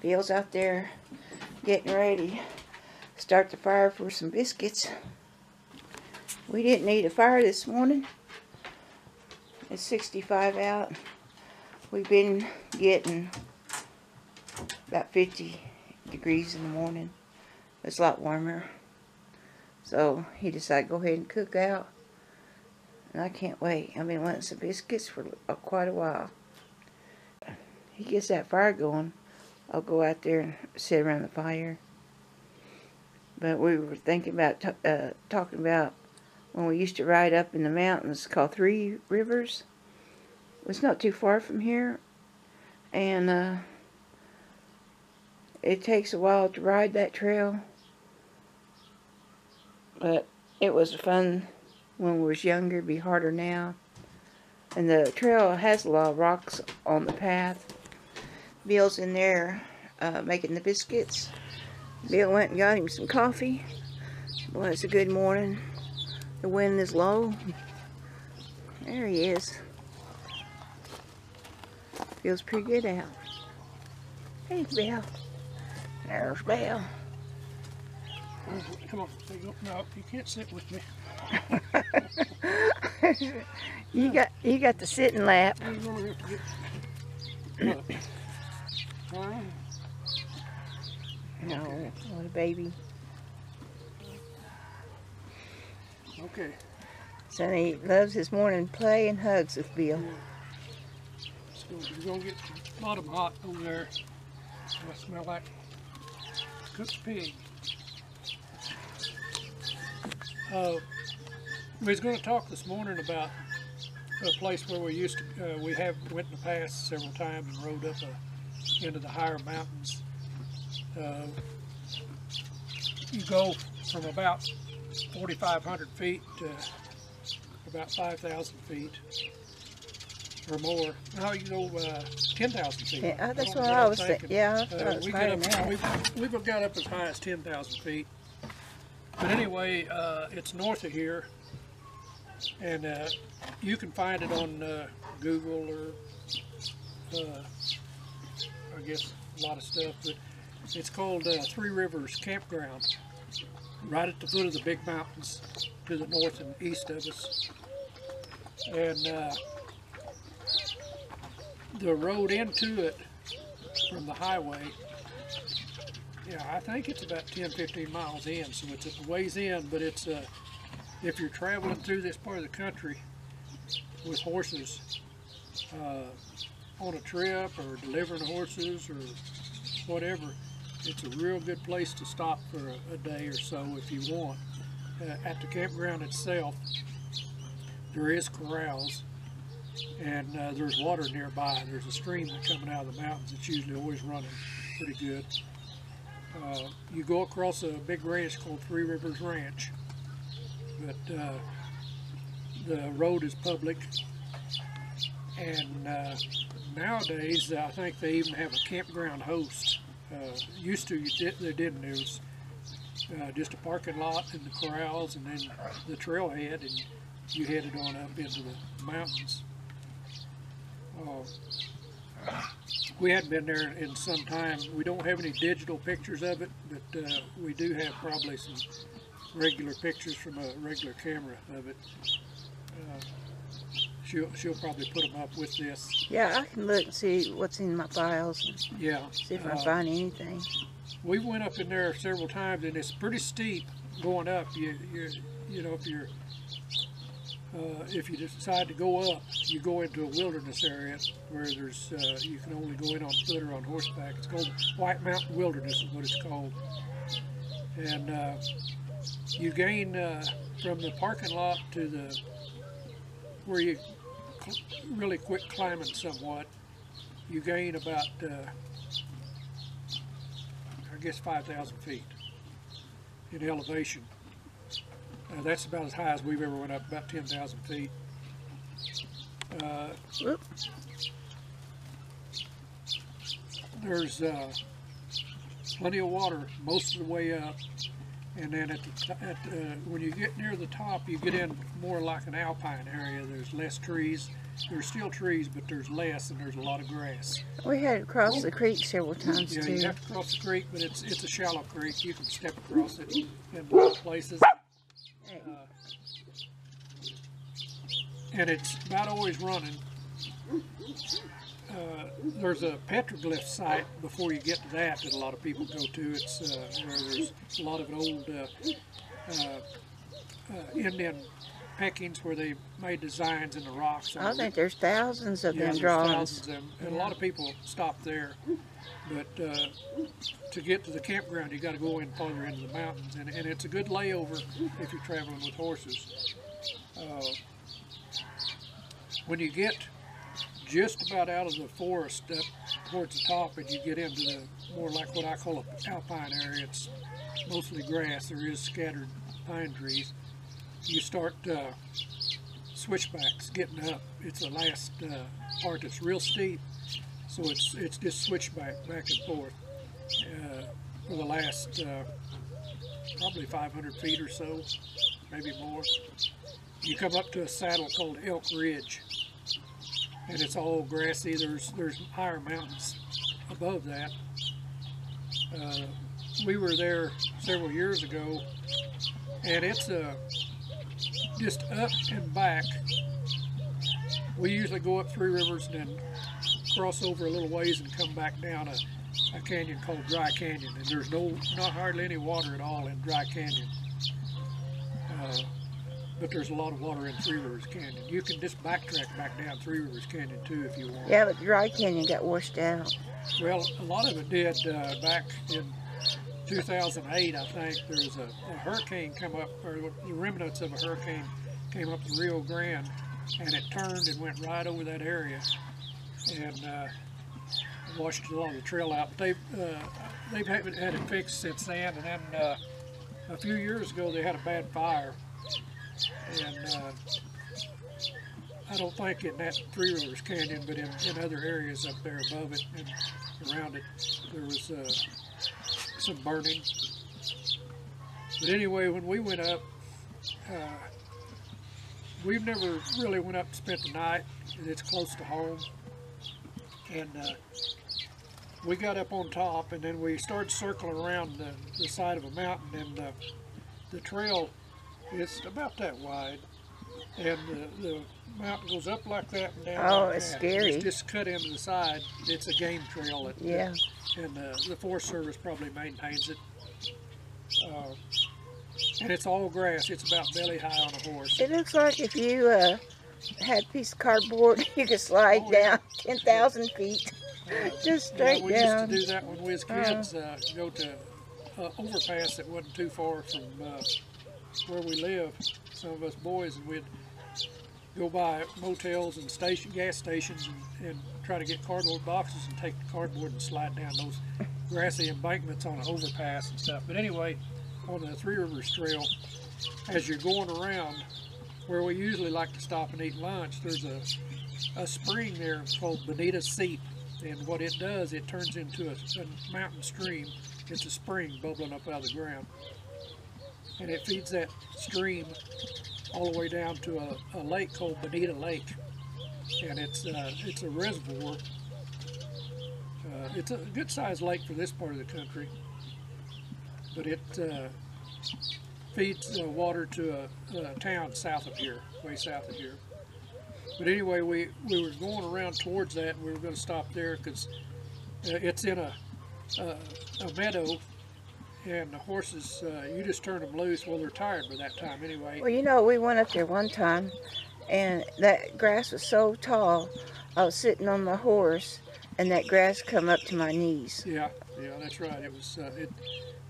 Bill's out there getting ready. Start the fire for some biscuits. We didn't need a fire this morning. It's 65 out. We've been getting about 50 degrees in the morning. It's a lot warmer. So he decided to go ahead and cook out. And I can't wait. I've been wanting some biscuits for quite a while. He gets that fire going. I'll go out there and sit around the fire. But we were thinking about uh, talking about when we used to ride up in the mountains called Three Rivers. It's not too far from here, and uh, it takes a while to ride that trail. But it was fun when we was younger. Be harder now. And the trail has a lot of rocks on the path. Bill's in there uh, making the biscuits. Bill went and got him some coffee. Boy, it's a good morning. The wind is low. There he is. Feels pretty good out. Hey, Bill. There's Bill. Come on, you no, you can't sit with me. you got you got the sitting lap. You're gonna have to get. Look. Huh? No, what a baby. Okay. Sonny loves his morning play and hugs with Bill. So you're gonna get the bottom hot over there. I smell like cooked pig. Uh, we was going to talk this morning about a place where we used to, uh, we have went in the past several times and rode up uh, into the higher mountains. Uh, you go from about 4,500 feet to about 5,000 feet or more. No, you go uh, 10,000 feet. Yeah, uh, that's don't what I was thinking. Yeah, Uh, we got up, we've, we've got up as high as 10,000 feet. But anyway, uh, it's north of here, and uh, you can find it on uh, Google or uh, I guess a lot of stuff. But it's called uh, Three Rivers Campground, right at the foot of the big mountains to the north and east of us. And uh, the road into it from the highway yeah, I think it's about 10, 15 miles in, so it's a ways in, but it's, uh, if you're traveling through this part of the country with horses, uh, on a trip or delivering horses or whatever, it's a real good place to stop for a, a day or so if you want. Uh, at the campground itself, there is corrals and uh, there's water nearby. There's a stream coming out of the mountains. It's usually always running pretty good. Uh, you go across a big ranch called Three Rivers Ranch, but uh, the road is public. And uh, nowadays, I think they even have a campground host. Uh, used to, they didn't. There was uh, just a parking lot and the corrals, and then the trailhead, and you headed on up into the mountains. Uh, we hadn't been there in some time. We don't have any digital pictures of it, but uh, we do have probably some regular pictures from a regular camera of it. She'll, she'll probably put them up with this. Yeah, I can look and see what's in my files and Yeah. see if I uh, find anything. we went up in there several times, and it's pretty steep going up. You, you, you know, if you're uh, if you decide to go up, you go into a wilderness area where there's uh, you can only go in on foot or on horseback. It's called White Mountain Wilderness, is what it's called. And uh, you gain uh, from the parking lot to the where you really quit climbing somewhat. You gain about uh, I guess 5,000 feet in elevation. Uh, that's about as high as we've ever went up, about 10,000 feet. Uh, there's uh, plenty of water most of the way up, and then at the at, uh, when you get near the top, you get in more like an alpine area. There's less trees, there's still trees, but there's less and there's a lot of grass. We had to cross the creek several times Yeah, you have to cross the creek, but it's it's a shallow creek. You can step across it in a places. Uh, and it's about always running. Uh, there's a petroglyph site before you get to that that a lot of people go to. It's uh, where there's a lot of old uh, uh, uh, Indian peckings where they made designs in the rocks. I think there's thousands of yeah, them drawings. thousands of them, and a lot of people stop there. But uh, to get to the campground, you got to go in farther into the mountains, and, and it's a good layover if you're traveling with horses. Uh, when you get just about out of the forest up towards the top, and you get into the more like what I call a alpine area, it's mostly grass. There is scattered pine trees. You start uh, switchbacks getting up. It's the last uh, part that's real steep, so it's it's just switchback back and forth uh, for the last uh, probably 500 feet or so, maybe more. You come up to a saddle called Elk Ridge, and it's all grassy. There's there's higher mountains above that. Uh, we were there several years ago, and it's a just up and back. We usually go up Three Rivers and then cross over a little ways and come back down a, a canyon called Dry Canyon. And there's no, not hardly any water at all in Dry Canyon. Uh, but there's a lot of water in Three Rivers Canyon. You can just backtrack back down Three Rivers Canyon too if you want. Yeah, but Dry Canyon got washed out. Well, a lot of it did uh, back in 2008, I think. There was a, a hurricane come up, or the remnants of a hurricane came up the Rio Grande, and it turned and went right over that area, and uh, washed a lot of the trail out. But they've uh, they've had it, had it fixed since then, and then uh, a few years ago they had a bad fire, and uh, I don't think in that Three Rivers Canyon, but in, in other areas up there above it and around it, there was uh, some burning. But anyway, when we went up, uh, we've never really went up and spent the night. And it's close to home, and uh, we got up on top, and then we started circling around the, the side of a mountain, and uh, the trail is about that wide, and the, the mountain goes up like that and down. Oh, like it's that. scary. It's just cut into the side. It's a game trail. That, Yeah. and uh, the Forest Service probably maintains it. Uh, and it's all grass. It's about belly high on a horse. It looks like if you uh, had a piece of cardboard, you could slide Oh, yeah. down 10,000 feet. Just straight yeah, we down. used to do that when we was kids. Uh, go to uh, overpass that wasn't too far from uh, where we live. Some of us boys, and we'd go by motels and station gas stations and, and try to get cardboard boxes and take the cardboard and slide down those grassy embankments on an overpass and stuff. But anyway, on the Three Rivers Trail, as you're going around, where we usually like to stop and eat lunch, there's a, a spring there called Bonita Seep. And what it does, it turns into a, a mountain stream. It's a spring bubbling up out of the ground. And it feeds that stream all the way down to a, a lake called Bonita Lake. And it's, uh, it's a reservoir. Uh, it's a good sized lake for this part of the country. But it uh, feeds water to a, a town south of here, way south of here. But anyway, we, we were going around towards that and we were going to stop there because uh, it's in a, a, a meadow and the horses, uh, you just turn them loose. Well, they're tired by that time anyway. Well, you know, we went up there one time, and that grass was so tall. I was sitting on my horse, and that grass come up to my knees. Yeah, yeah, that's right. It was, uh, it,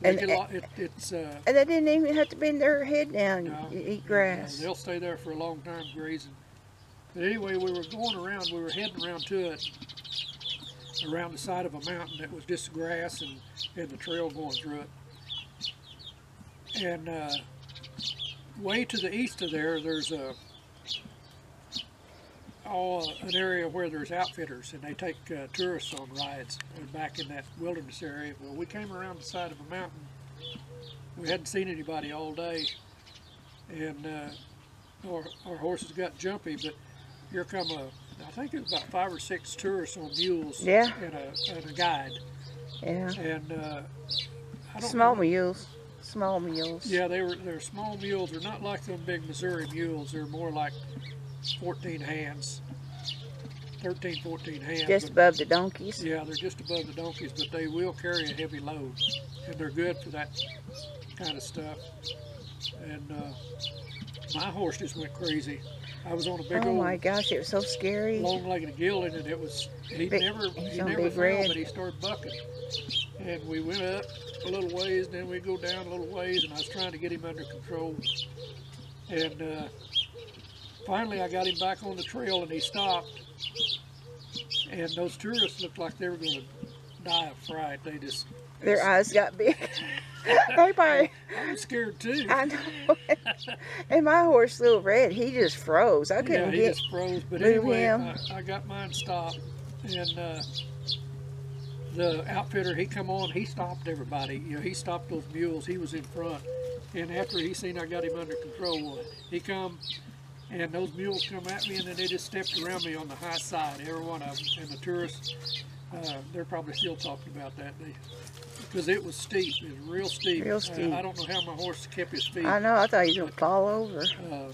And- they get a lot, it, it's, uh, And they didn't even have to bend their head down No, to eat grass. they'll stay there for a long time grazing. But anyway, we were going around, we were heading around to it, around the side of a mountain that was just grass and, and the trail going through it. And uh, way to the east of there, there's a oh, an area where there's outfitters and they take uh, tourists on rides. And back in that wilderness area, well, we came around the side of a mountain. We hadn't seen anybody all day, and uh, our, our horses got jumpy, but here come a, I think it was about five or six tourists on mules. Yeah. And a, and a guide. Yeah. And uh, I don't Small know- mules. Small mules. Yeah, they were they're small mules. They're not like them big Missouri mules. They're more like 14 hands, 13, 14 hands. Just but- above the donkeys. yeah, they're just above the donkeys, but they will carry a heavy load, and they're good for that kind of stuff. And uh, my horse just went crazy. I was on a big Oh old my gosh, it was so scary. long-legged gelding, and it was he Big- never he never fell, Red. but he started bucking. And we went up a little ways, and then we go down a little ways, and I was trying to get him under control. And uh, finally, I got him back on the trail, and he stopped. And those tourists looked like they were going to die of fright. They just Their eyes got big. they probably, I'm scared too. I know. and my horse, Little Red, he just froze. I couldn't he get. just froze. But anyway. I, I got mine stopped, and uh, the outfitter he come on. He stopped everybody. You know, he stopped those mules. He was in front, and after he seen I got him under control, he come. And those mules come at me, and then they just stepped around me on the high side, every one of them. And the tourists, uh, they're probably still talking about that, they, because it was steep. It was real steep. Real Uh, steep. I don't know how my horse kept his feet. I know. I thought he was gonna fall over. Uh,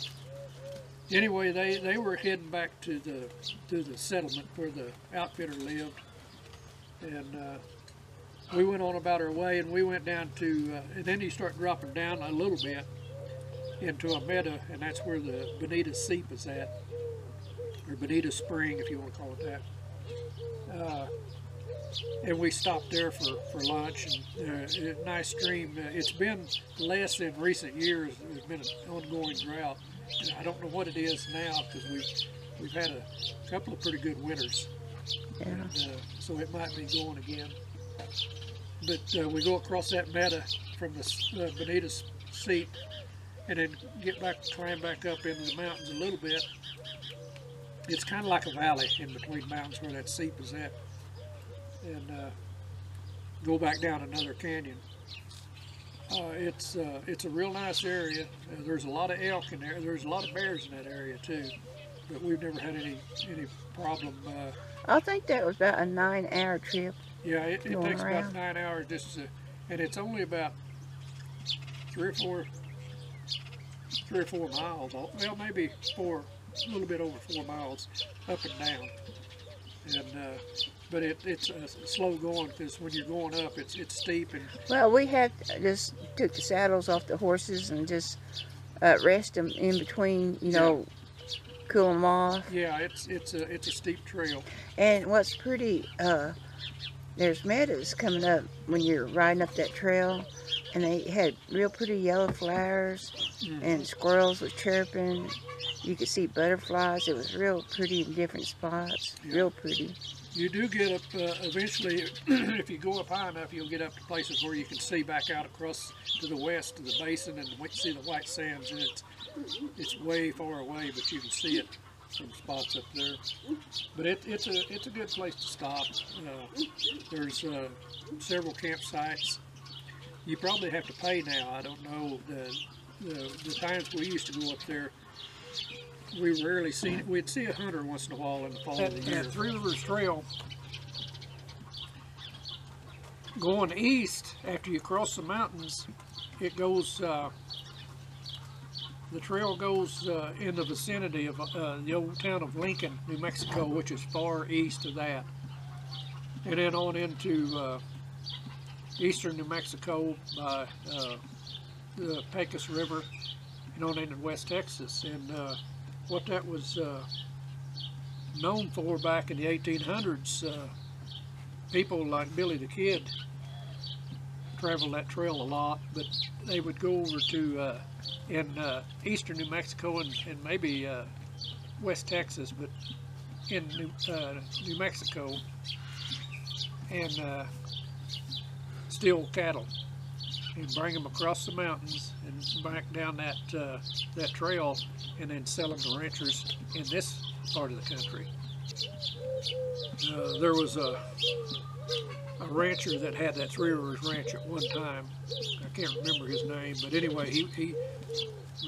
anyway, they, they were heading back to the to the settlement where the outfitter lived, and uh, we went on about our way, and we went down to, uh, and then you start dropping down a little bit into a meadow, and that's where the Bonita Seep is at, or Bonita Spring, if you want to call it that. Uh, and we stopped there for, for lunch and uh, nice stream. Uh, it's been less in recent years. There's been an ongoing drought. I don't know what it is now because we've we've had a couple of pretty good winters, Yeah. and, uh, so it might be going again. But uh, we go across that meadow from the uh, Bonita Seep, and then get back, climb back up into the mountains a little bit. It's kind of like a valley in between mountains where that seep is at, and uh, go back down another canyon. Uh, it's uh, it's a real nice area. Uh, there's a lot of elk in there. There's a lot of bears in that area too, but we've never had any any problem. Uh, I think that was about a nine-hour trip. yeah, it, it takes about nine hours just to, and it's only about three or four, three or four miles. Well, maybe four, a little bit over four miles up and down. And uh, but it, it's uh, slow going because when you're going up, it's it's steep and Well, we had just took the saddles off the horses and just uh, rest them in between. You know, cool them off. yeah, it's it's a it's a steep trail. And what's pretty, uh, there's meadows coming up when you're riding up that trail, and they had real pretty yellow flowers, and squirrels were chirping. You could see butterflies. It was real pretty in different spots. Yeah. Real pretty. You do get up uh, eventually. if you go up high enough, you'll get up to places where you can see back out across to the west to the basin and see the white sands. And it's it's way far away, but you can see it from spots up there. But it, it's a it's a good place to stop. Uh, there's uh, several campsites. You probably have to pay now. I don't know the the, the times we used to go up there. We rarely seen it. We'd see a hunter once in a while in the fall of the year. Three Rivers Trail, going east after you cross the mountains, it goes. Uh, the trail goes uh, in the vicinity of uh, the old town of Lincoln, New Mexico, which is far east of that, and then on into uh, eastern New Mexico by uh, the Pecos River, and on into West Texas. And uh, what that was uh, known for back in the 1800s, uh, people like Billy the Kid traveled that trail a lot, but they would go over to in uh, eastern New Mexico and, and maybe uh, West Texas, but in New, uh, New Mexico and uh, steal cattle and bring them across the mountains and back down that uh, that trail and then sell them to ranchers in this part of the country. Uh, there was a a rancher that had that Three Rivers Ranch at one time. I can't remember his name, but anyway, he, he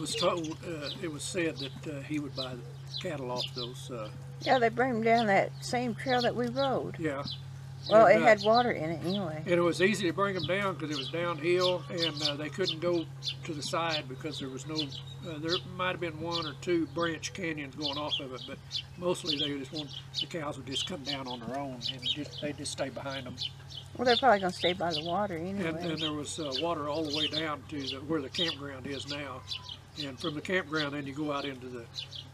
was told, uh, it was said that uh, he would buy the cattle off those. Uh, Yeah, they bring them down that same trail that we rode. yeah. Well, And, it uh, had water in it anyway. And it was easy to bring them down because it was downhill, and uh, they couldn't go to the side because there was no. Uh, there might have been one or two branch canyons going off of it, but mostly they just want the cows would just come down on their own, and just, they just stay behind them. Well, they're probably gonna stay by the water anyway. and there was uh, water all the way down to the, where the campground is now. And from the campground, then you go out into the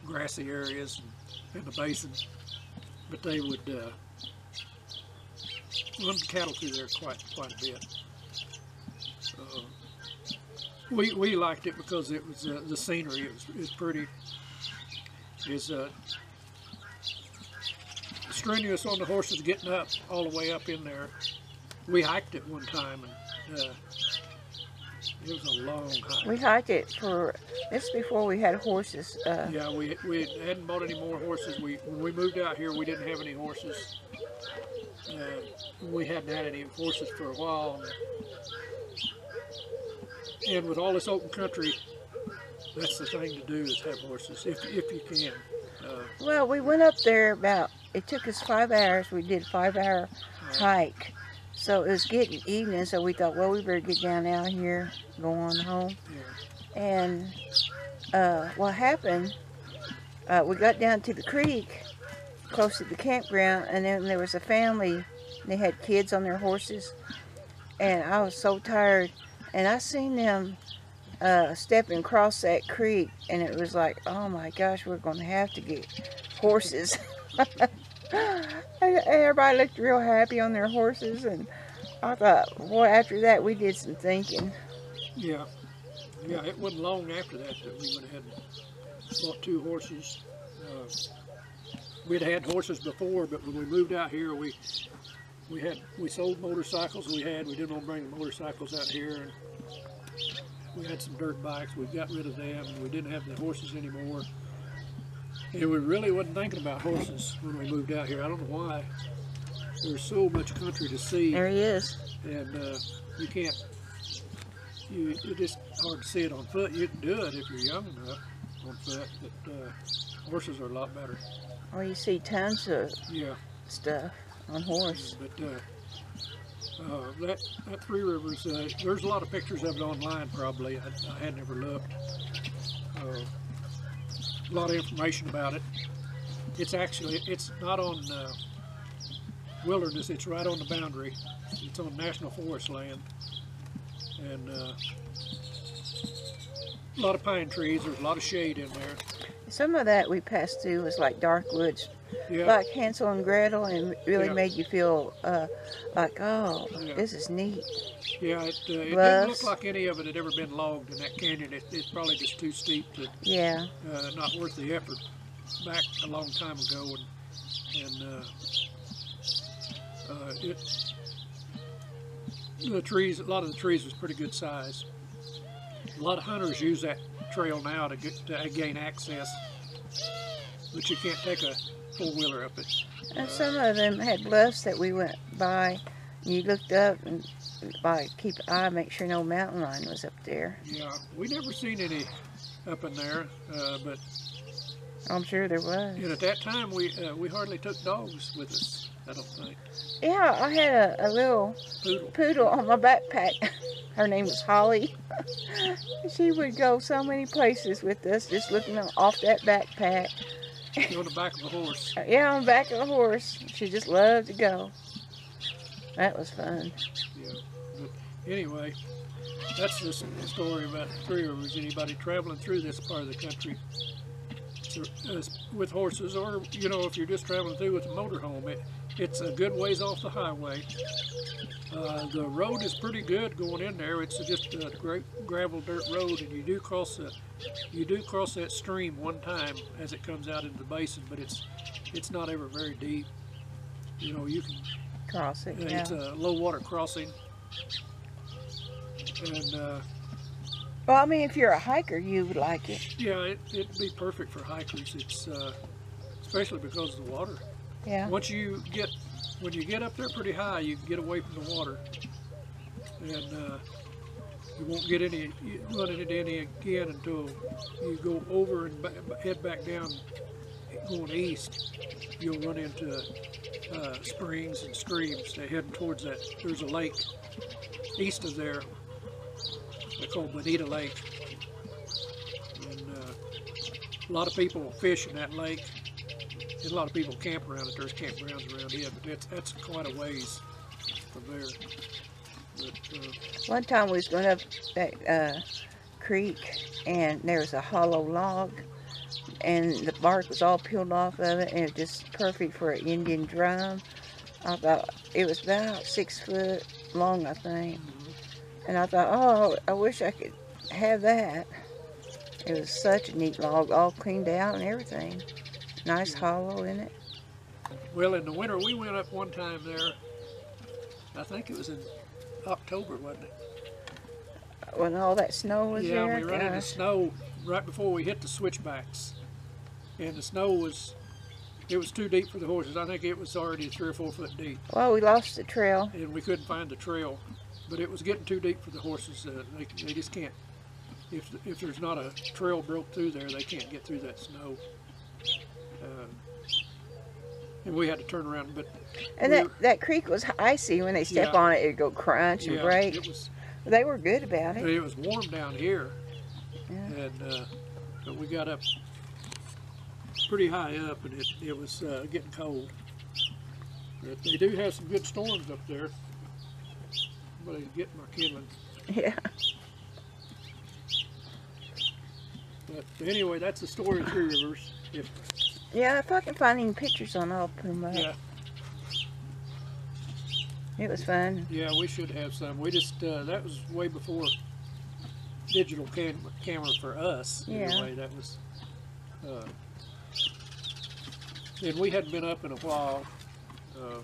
grassy areas and, and the basin. But they would uh, run the cattle through there quite quite a bit. Uh, we we liked it because it was uh, the scenery. It was, it was pretty. Is uh, strenuous on the horses getting up all the way up in there we hiked it one time and uh, it was a long hike. we hiked it for this before we had horses. Uh, yeah, we, we hadn't bought any more horses. We when we moved out here, we didn't have any horses. Uh, we hadn't had any horses for a while, and with all this open country, that's the thing to do is have horses if if you can. Uh, Well, we went up there about. It took us five hours. We did a five-hour hike, so it was getting evening. So we thought, well, we better get down out here, go on home. yeah. And uh, what happened? Uh, we got down to the creek, close to the campground, and then there was a family. They had kids on their horses, and I was so tired. And I seen them uh, stepping across that creek, and it was like, oh my gosh, we're going to have to get horses. Everybody looked real happy on their horses, and I thought, boy, after that we did some thinking. Yeah, yeah. It wasn't long after that that we went ahead and bought two horses. Uh, we'd had horses before, but when we moved out here, we we had we sold motorcycles. We had we didn't want to bring the motorcycles out here, and we had some dirt bikes. We got rid of them. and We didn't have the horses anymore. And we really wasn't thinking about horses when we moved out here. I don't know why. There's so much country to see There he is. and uh, you can't. You it's just hard to see it on foot. You can do it if you're young enough on foot, but uh, horses are a lot better. Or you see tons of Yeah, stuff on horse. but uh, uh, that that Three Rivers, uh, there's a lot of pictures of it online. Probably I, I had never looked. Uh, a lot of information about it. It's actually it's not on uh, wilderness. It's right on the boundary. It's on national forest land, and uh, a lot of pine trees. There's a lot of shade in there. Some of that we passed through was like dark woods, Yeah, like Hansel and Gretel, and really Yeah. made you feel uh, like, oh, Yeah. this is neat. yeah. It, uh, it didn't look like any of it had ever been logged in that canyon. It, it's probably just too steep to Yeah, uh, not worth the effort back a long time ago and and uh, uh, it the trees a lot of the trees was pretty good size a lot of hunters use that trail now to get to gain access but you can't take a four-wheeler up it and some of them had bluffs that we went by. You looked up and by keep an eye, make sure no mountain lion was up there. yeah we never seen any up in there uh, but I'm sure there was. and at that time we uh, we hardly took dogs with us I don't think Yeah, I had a, a little poodle poodle on my backpack. Her name was Holly. she would go so many places with us, just looking off that backpack. on the back of a horse Yeah, on the back of the horse. She just loved to go. That was fun. Yeah, but anyway, that's the story about Three Rivers. Anybody traveling through this part of the country uh, with horses, or you know, if you're just traveling through with a motorhome, it, it's a good ways off the highway. Uh, the road is pretty good going in there. It's just a great gravel dirt road, and you do cross the you do cross that stream one time as it comes out into the basin, but it's it's not ever very deep. You know, you can Cross it, uh, yeah. It's a low water crossing. And uh, Well, I mean, if you're a hiker, you would like it. yeah, it, it'd be perfect for hikers. It's uh, especially because of the water. Yeah. Once you get, when you get up there pretty high, you get away from the water. And uh, you won't get any, run into any again until you go over and head back down going east, you'll run into uh, springs and streams. They're heading towards that. There's a lake east of there. They call Bonita Lake. And uh, a lot of people fish in that lake. And a lot of people camp around it. There's campgrounds around here, but that's, that's quite a ways from there. But, uh, One time we was going up that uh, creek and there was a hollow log and the bark was all peeled off of it and it was just perfect for an Indian drum. I thought it was about six foot long, I think. And I thought, oh, I wish I could have that. It was such a neat log, all cleaned out and everything. Nice hollow in it. Well, in the winter, we went up one time there. I think it was in October, wasn't it? When all that snow was yeah, there. Yeah, we ran into snow right before we hit the switchbacks, and the snow was it was too deep for the horses. I think it was already three or four foot deep, Well, we lost the trail. and we couldn't find the trail. But it was getting too deep for the horses. Uh, they, they just can't. If if there's not a trail broke through there, they can't get through that snow. Uh, and we had to turn around, but And we that, were- that creek was icy. When they step Yeah. on it, it'd go crunch and yeah, break. it was They were good about it. it was warm down here, Yeah. and uh, but we got up pretty high up, and it it was uh, getting cold. But they do have some good storms up there. Somebody's getting my kindling. Yeah. But anyway, that's the story of Three Rivers. If Yeah, if I can find any pictures on, I'll put them up. yeah, It was fun. yeah, we should have some. We just uh, that was way before digital cam- camera for us. Yeah. Anyway, that was. Uh, and we hadn't been up in a while. Uh,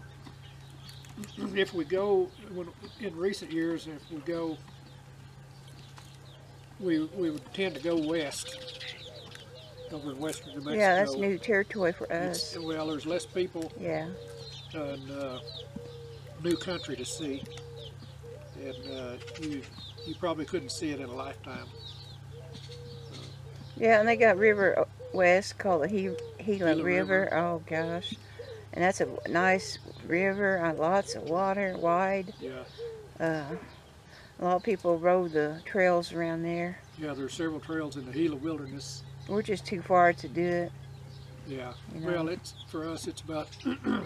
if we go when, in recent years, if we go, we we would tend to go west over in western New Mexico. Yeah, that's new territory for It's- us. well, there's less people Yeah. and uh, new country to see, and uh, you you probably couldn't see it in a lifetime. Yeah, and they got river west called the he- Gila, Gila river. River. Oh gosh, and that's a nice river. Uh, lots of water, wide. Yeah, Uh, a lot of people rode the trails around there. yeah. There's several trails in the Gila Wilderness. We're just too far to do it. Yeah. You know. Well, it's for us. It's about a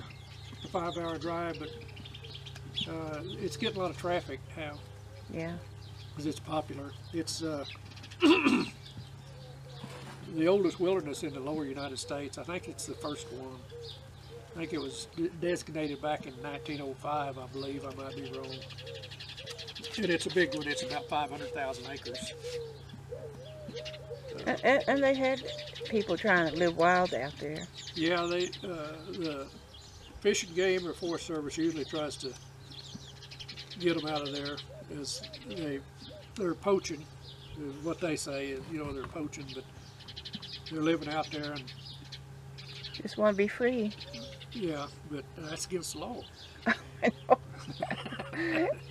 five-hour drive, but uh, it's getting a lot of traffic now Yeah. because it's popular. It's uh, the oldest wilderness in the lower United States. I think it's the first one. I think it was designated back in 1905, I believe. I might be wrong. And it's a big one. It's about 500,000 acres. And, and, they had people trying to live wild out there. Yeah, they uh, the Fish and Game or Forest Service usually tries to get them out of there as they they're poaching. Is what they say is you know they're poaching, but they're living out there and Just want to be free. yeah, but that's against the law.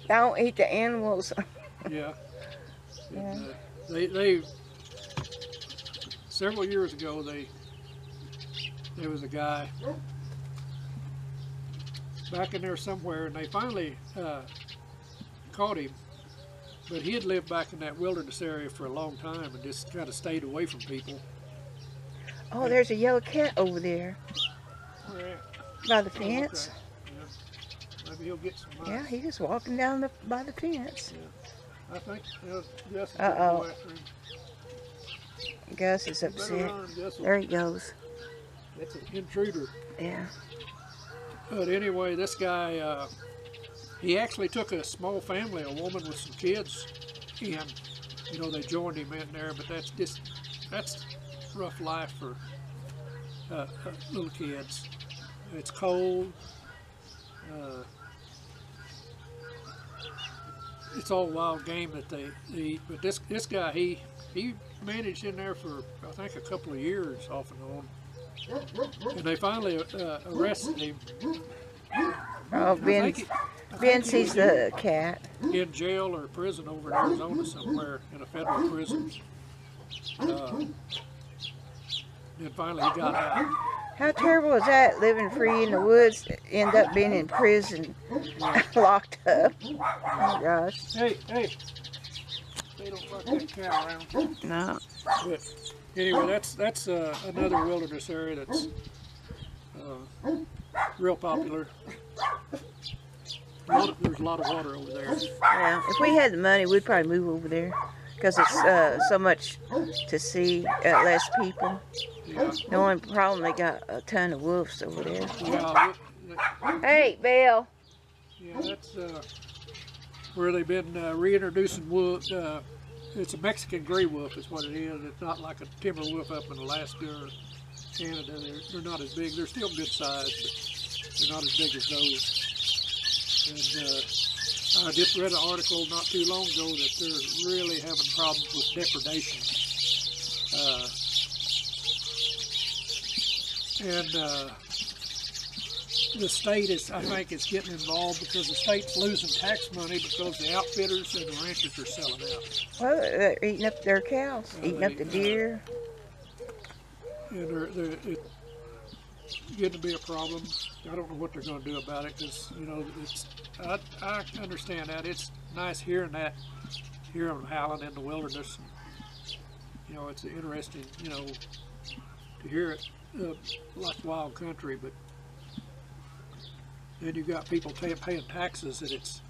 Don't eat the animals. Yeah. Yeah. And, uh, they they several years ago they there was a guy back in there somewhere and they finally uh, caught him but he had lived back in that wilderness area for a long time and just kind of stayed away from people Oh, there's a yellow cat over there by the Oh, fence. okay. Yeah. maybe he'll get some mice. Yeah, he's just walking down the by the fence. I think uh, Gus is Uh-oh. gonna go after him. Gus is upset. run, Gus will- There he goes. That's an intruder Yeah. But anyway, this guy, uh, he actually took a small family, a woman with some kids, and you know they joined him in there. But that's just that's rough life for uh, uh, little kids. It's cold. Uh, it's all wild game that they eat. But this this guy, he he managed in there for I think a couple of years off and on. And they finally uh, arrested him. Oh, Ben, Ben sees the cat. in jail or prison over in Arizona somewhere in a federal prison. Uh, then finally he got out. How terrible is that? Living free in the woods, end up being in prison, locked up. Oh gosh. Hey, hey. They don't fuck that cow around. No. But anyway, that's that's uh, another wilderness area that's uh, real popular. A of- there's a lot of water over there. Yeah. If we had the money, we'd probably move over there because it's uh, so much to see, uh, less people. Yeah, The only problem, they got a ton of wolves over there. yeah, Hey, Bill. yeah. That's uh, where they've been uh, reintroducing wolf. Uh, it's a Mexican gray wolf, is what it is. It's not like a timber wolf up in Alaska or Canada. They're, they're not as big. They're still good size, but they're not as big as those. And uh, I just read an article not too long ago that they're really having problems with depredation. Uh, and uh, the state is, I think, is getting involved because the state's losing tax money because the outfitters and the ranchers are selling out. Well, they're eating up their cows, eating up the deer. And they're, they're, it's getting to be a problem. I don't know what they're going to do about it because, you know, it's, I, I understand that. It's nice hearing that, hearing them howling in the wilderness. And, you know, it's interesting, you know, to hear it uh, like wild country, but then you've got people paying, paying taxes and it's,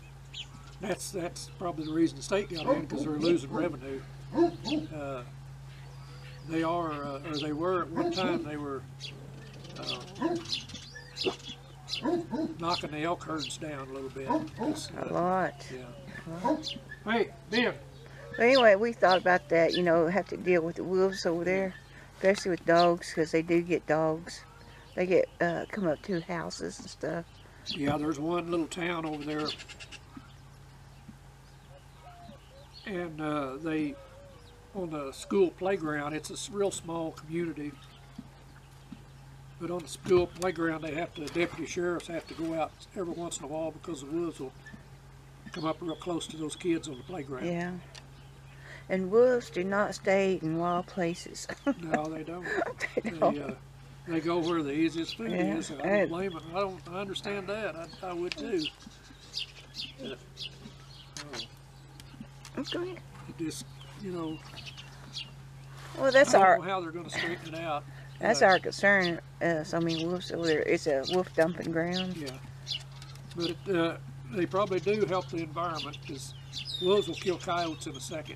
that's, that's probably the reason the state got in because they're losing revenue. Uh, they are, uh, or they were at one time, they were uh, knocking the elk herds down a little bit. A lot. yeah. Hey, Ben, But anyway, we thought about that, you know, have to deal with the wolves over there, especially with dogs, because they do get dogs. They get, uh, come up to houses and stuff. Yeah, there's one little town over there, and uh, they on the school playground. It's a real small community, but on the school playground, they have to the deputy sheriffs have to go out every once in a while because the wolves will come up real close to those kids on the playground. Yeah. And wolves do not stay in wild places. No, they don't. they They, don't. uh, they go where the easiest food Yeah, is. and I don't blame it. I don't. I understand that. I, I would too. Oh, just, you know, Well, that's I don't our know how they're going to straighten it out. that's our concern. Uh, so many wolves over there. It's a wolf dumping ground. Yeah, but it, uh, they probably do help the environment because wolves will kill coyotes in a second.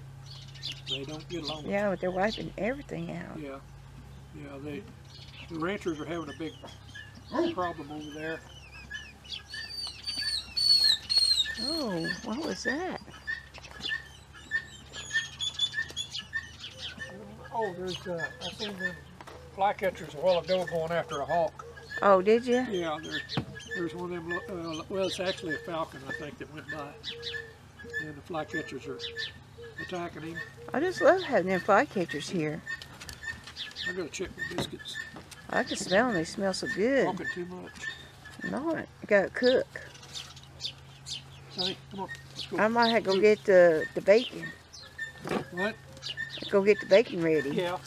They don't get along. with Yeah, but they're wiping everything out. Yeah, yeah. They the ranchers are having a big problem over there. Oh, what was that? Oh, there's uh, I seen them flycatchers a while ago going after a hawk. Oh, did you? Yeah, there, there's one of them. Uh, well, it's actually a falcon, I think, that went by, and the flycatchers are attacking him. I just love having them flycatchers here. I gotta check my biscuits. I can smell them. They smell so good. Talking too much. Not. Got to cook. Sonny, come on, go. I might have to go get the, the bacon. what? Go get the bacon ready. Yeah.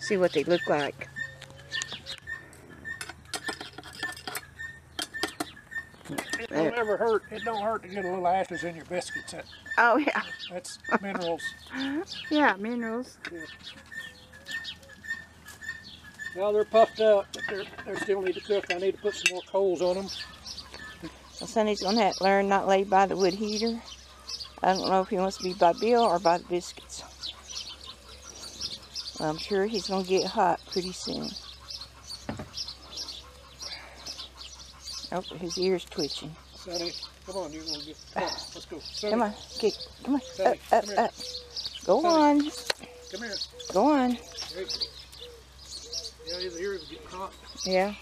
See what they look like. It don't ever hurt. It don't hurt to get a little ashes in your biscuits. That, Oh, yeah. that's minerals. Yeah, minerals. Well, they're puffed up, but they're, they still need to cook. I need to put some more coals on them. Well, Sonny's going to have to learn not lay by the wood heater. I don't know if he wants to be by Bill or by the biscuits. I'm sure he's going to get hot pretty soon. Oh, his ear's twitching. Sonny, come on, you're gonna get. Come on, let's go. Sonny, Come on, get, come on, Sonny, up, up, up. Go Sonny. on, Come here. go on. There you go. Yeah, his ears are getting hot. Yeah,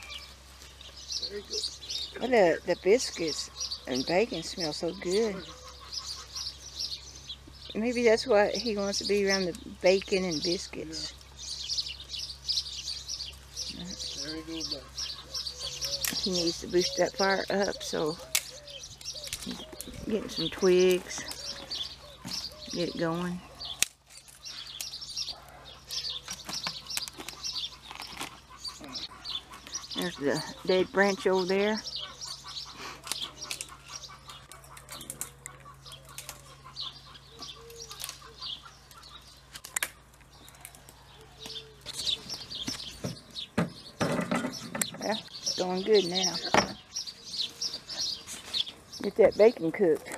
There you go. but the, the biscuits and bacon smell so good. Maybe that's why he wants to be around the bacon and biscuits. There you go, bud. He needs to boost that fire up, so getting some twigs, get it going. There's the dead branch over there. Yeah, it's going good now. Get that bacon cooked.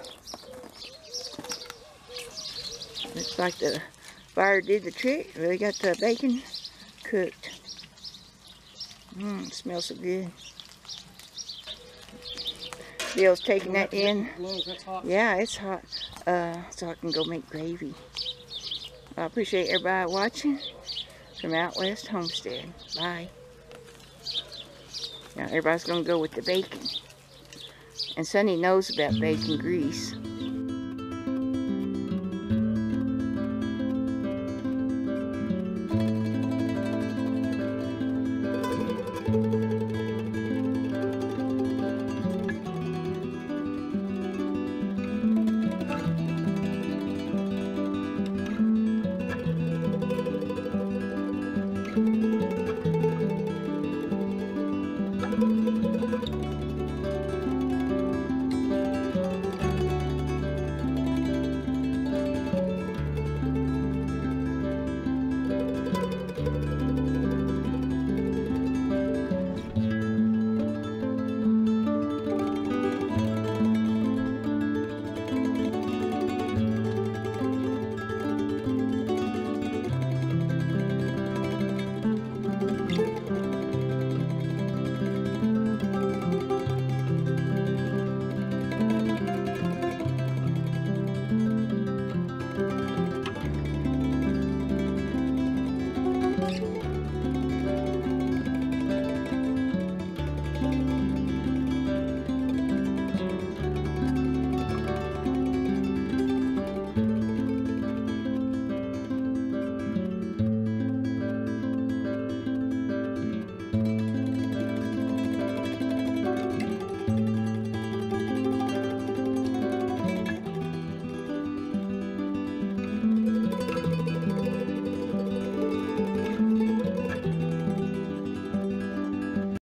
Looks like the fire did the trick. Really got the bacon cooked. Mmm, smells so good. Bill's taking that in. Yeah, it's hot. Uh, so I can go make gravy. I appreciate everybody watching from Out West Homestead. Bye. Now everybody's gonna go with the bacon. And Sonny knows about bacon grease.